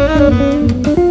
Müzik